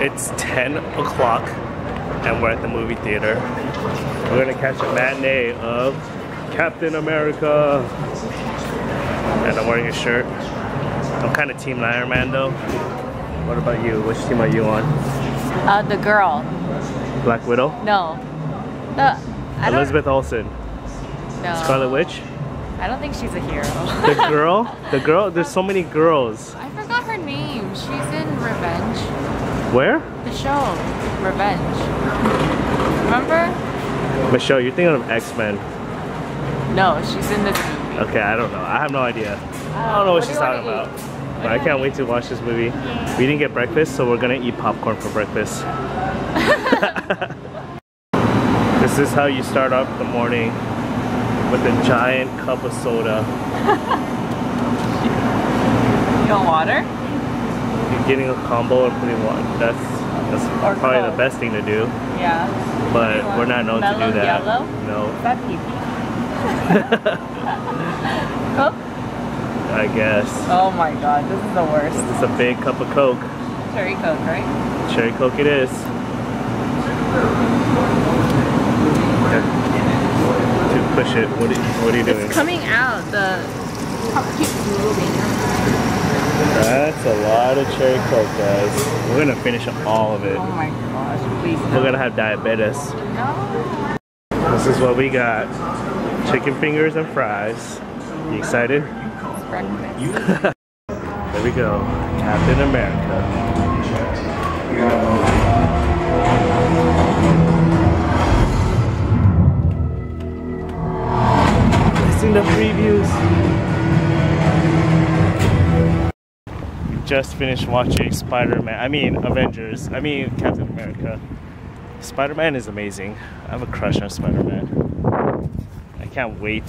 It's 10 o'clock and we're at the movie theater. We're gonna catch a matinee of Captain America. And I'm wearing a shirt. I'm kind of Team Iron Man though. What about you? Which team are you on? Uh, the girl. Black Widow? No. The I Elizabeth Olsen. no. Scarlet Witch? I don't think she's a hero. The girl? The girl? There's so many girls. I forgot her name. She's in Revenge. Where? The show. Revenge. Remember? Michelle, you're thinking of X-Men. No, she's in this movie. Okay, I don't know. I have no idea. Uh, I don't know what, what she's talking about. But I can't wait to watch this movie. We didn't get breakfast, so we're gonna eat popcorn for breakfast. this is how you start off the morning with a giant cup of soda. you want water? You're getting a combo and putting one. That's that's Or probably Coke. the best thing to do. Yeah. But we're not known to do that. yellow? No. Is that pee Coke? I guess. Oh my god, this is the worst. It's a big cup of Coke. Cherry Coke, right? Cherry Coke it is. To push it, what are you, what are you doing? It's coming out. The cup keeps moving. That's a lot of cherry coke, guys. We're gonna finish all of it. Oh my gosh, please We're gonna have diabetes. No. This is what we got. Chicken fingers and fries. You excited? It's breakfast. There we go. Captain America. I seen the previews. Just finished watching Spider-Man. I mean Avengers. I mean Captain America. Spider-Man is amazing. I have a crush on Spider-Man. I can't wait.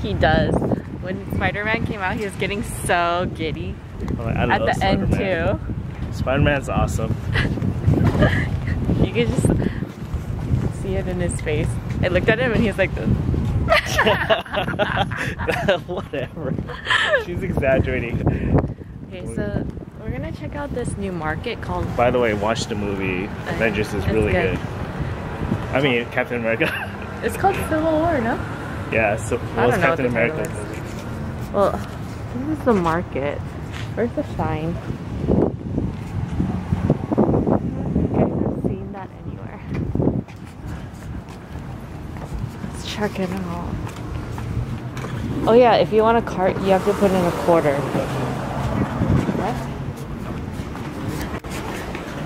He does. When Spider-Man came out, he was getting so giddy. I At the end Spider-Man. too. Spider-Man's awesome. You could just see it in his face. I looked at him and he was like this. Whatever. She's exaggerating. Okay, so we're gonna check out this new market called By the way, watch the movie. Avengers is really good. good. I mean, Captain America. It's called Civil War, no? yeah, so I what was don't know what Captain America Well, this is the market. Where's the sign? I don't think I've seen that anywhere. Let's check it out. Oh yeah, if you want a cart, you have to put in a quarter. What?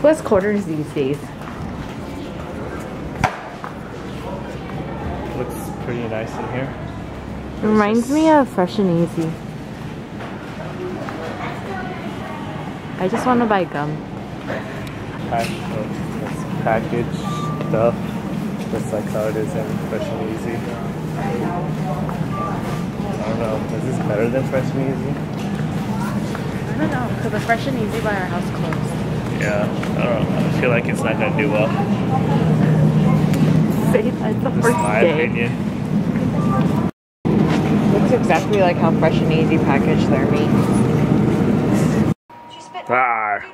Has quarters these days? Looks pretty nice in here. It reminds me of Fresh and Easy. I just want to buy gum. Pack, package stuff. just like how it is in Fresh and Easy. I don't know. Is this better than Fresh and Easy? I don't know, because the Fresh and Easy by our house closed. Yeah, I don't know. I feel like it's not gonna do well. Say that's the first my day. opinion. Looks exactly like how Fresh and Easy package their meat. Ah,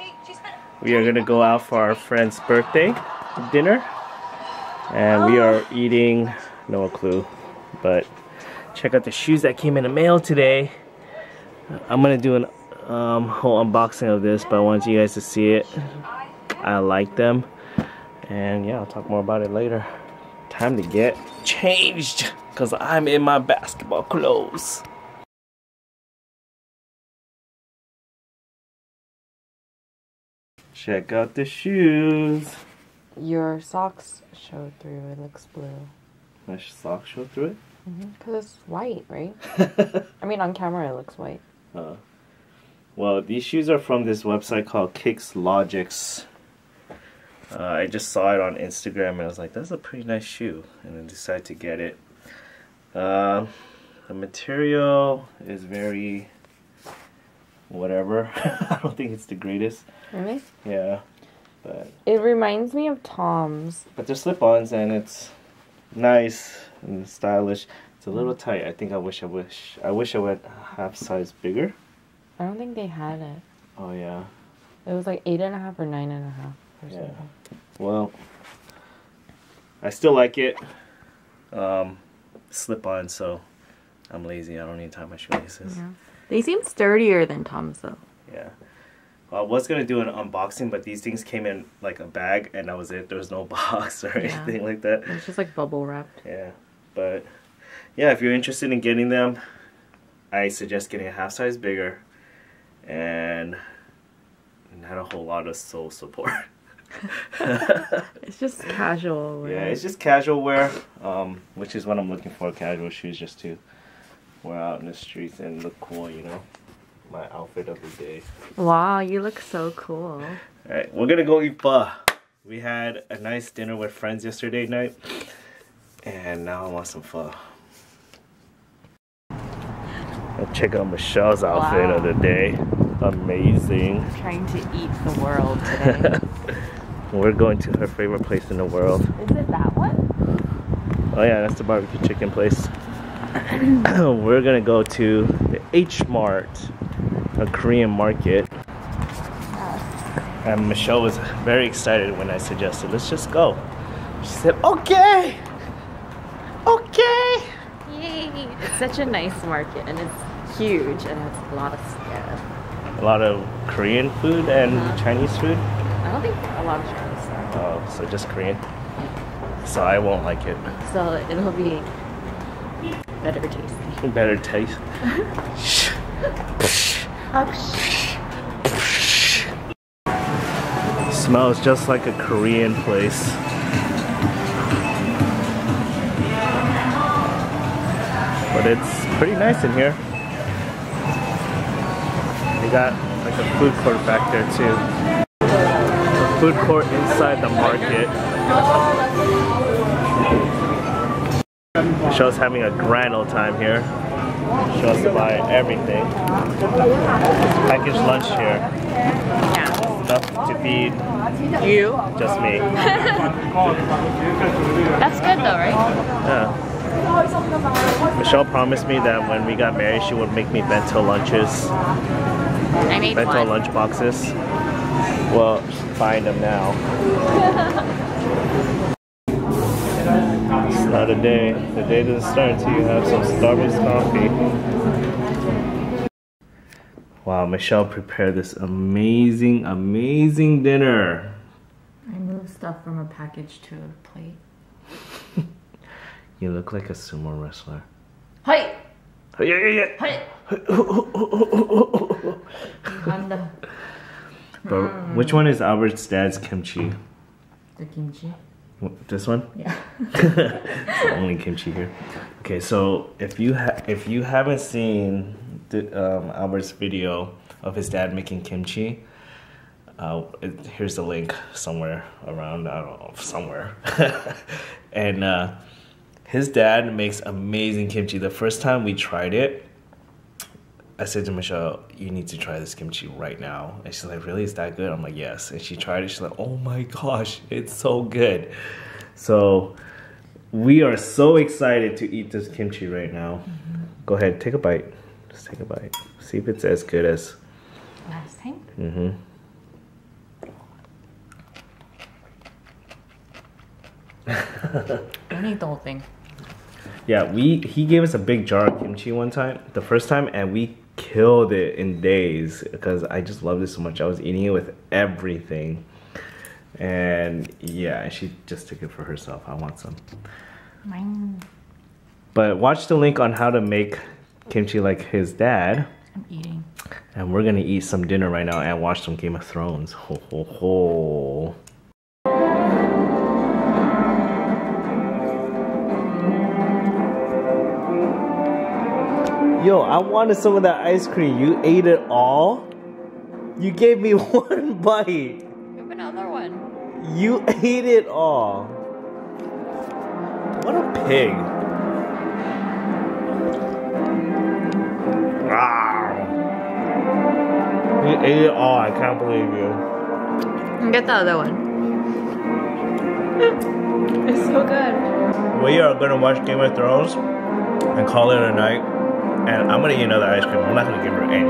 we are gonna go out for our friend's birthday dinner, and we are eating no clue, but check out the shoes that came in the mail today. I'm gonna do an um, whole unboxing of this, but I want you guys to see it. I like them, and yeah, I'll talk more about it later. Time to get changed, cause I'm in my basketball clothes. Check out the shoes. Your socks show through. It looks blue. My socks show through it. Because it's white, right? I mean, on camera it looks white. Uh, well, these shoes are from this website called Kicks Logics. Uh, I just saw it on Instagram and I was like, that's a pretty nice shoe. And I decided to get it. Uh, the material is very whatever. I don't think it's the greatest. Really? Yeah. But It reminds me of Tom's. but they're slip-ons and it's nice and stylish. It's a little tight. I think I wish I wish I wish I went half size bigger. I don't think they had it. Oh yeah. It was like eight and a half or nine and a half. Yeah. Well, I still like it. Um, slip on, so I'm lazy. I don't need to tie my shoelaces. Yeah. They seem sturdier than Tom's though. Yeah. Well, I was gonna do an unboxing, but these things came in like a bag, and that was it. There was no box or Yeah. anything like that. It's just like bubble wrapped. Yeah, but yeah, if you're interested in getting them, I suggest getting a half size bigger, and not a whole lot of sole support. It's just casual. Wear. Yeah, it's just casual wear, um, which is what I'm looking for. Casual shoes just to wear out in the streets and look cool. You know, my outfit of the day. Wow, you look so cool. All right, we're gonna go eat pho. We had a nice dinner with friends yesterday night, and now I want some pho. Check out Michelle's outfit of the day. Amazing. Trying to eat the world today. We're going to her favorite place in the world. Is it that one? Oh yeah, that's the barbecue chicken place. We're gonna go to the H Mart, a Korean market. And Michelle was very excited when I suggested, let's just go. She said, okay, okay. Yay! It's such a nice market and it's huge and has a lot of stuff. A lot of Korean food and Uh-huh. Chinese food. I don't think a lot of Chinese stuff. Oh, so just Korean. So I won't like it. So it'll be better tasty. Better taste. Smells just like a Korean place. But it's pretty nice in here. Got like a food court back there too. A food court inside the market. Michelle's having a grand old time here. She wants to buy everything. Packaged lunch here. Yeah. Enough to feed You? just me. That's good though, right? Yeah. Michelle promised me that when we got married, she would make me bento lunches, I made bento one. lunch boxes. Well, she's buying them now. it's not a day. The day doesn't start until you have some Starbucks coffee. Wow, Michelle prepared this amazing, amazing dinner. I moved stuff from a package to a plate. You look like a sumo wrestler. Hi! Yeah, yeah, yeah. Hi! But which one is Albert's dad's kimchi? The kimchi. This one? Yeah. The only kimchi here. Okay, so if you if you haven't seen the, um, Albert's video of his dad making kimchi, uh, it, here's the link somewhere around I don't know somewhere, and uh, his dad makes amazing kimchi. The first time we tried it, I said to Michelle, "You need to try this kimchi right now." And she's like, "Really? Is that good?" I'm like, "Yes." And she tried it. She's like, "Oh my gosh, it's so good!" So we are so excited to eat this kimchi right now. Go ahead, take a bite. Just take a bite. See if it's as good as. Last time? hmm Don't eat the whole thing. Yeah, we he gave us a big jar of kimchi one time, the first time, and we killed it in days because I just loved it so much. I was eating it with everything, and yeah, she just took it for herself. I want some. Mine. But watch the link on how to make kimchi like his dad. I'm eating. And we're gonna eat some dinner right now and watch some Game of Thrones. Ho ho ho. Yo, I wanted some of that ice cream. You ate it all? You gave me one bite. Have another one. You ate it all. What a pig. Wow. You ate it all. I can't believe you. Get the other one. it's so good. We are gonna watch Game of Thrones and call it a night. And I'm gonna eat another ice cream. I'm not gonna give her any.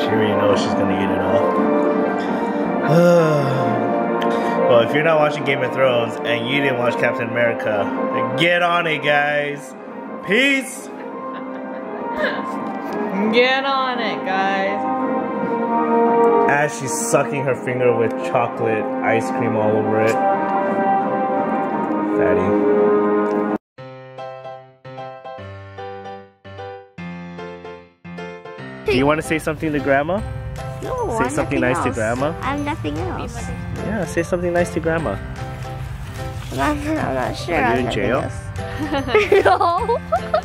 She already knows she's gonna eat it all. well, if you're not watching Game of Thrones and you didn't watch Captain America, get on it, guys. Peace. Get on it, guys. As she's sucking her finger with chocolate ice cream all over it. Fatty. Do you want to say something to Grandma? No, Say I'm something nothing nice to. Grandma. I'm nothing else. Yeah, say something nice to Grandma. I'm not, I'm not sure. Are you I'm in nothing jail? no.